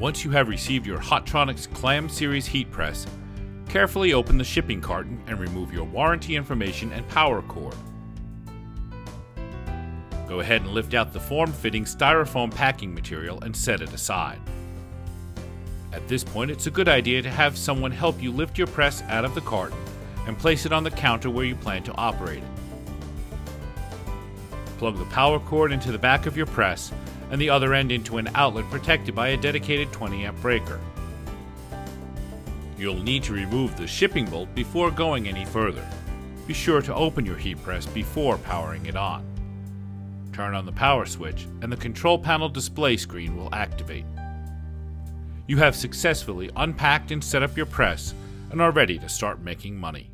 Once you have received your Hotronix Clam Series heat press, carefully open the shipping carton and remove your warranty information and power cord. Go ahead and lift out the form-fitting styrofoam packing material and set it aside. At this point, it's a good idea to have someone help you lift your press out of the carton and place it on the counter where you plan to operate it. Plug the power cord into the back of your press and the other end into an outlet protected by a dedicated 20 amp breaker. You'll need to remove the shipping bolt before going any further. Be sure to open your heat press before powering it on. Turn on the power switch and the control panel display screen will activate. You have successfully unpacked and set up your press and are ready to start making money.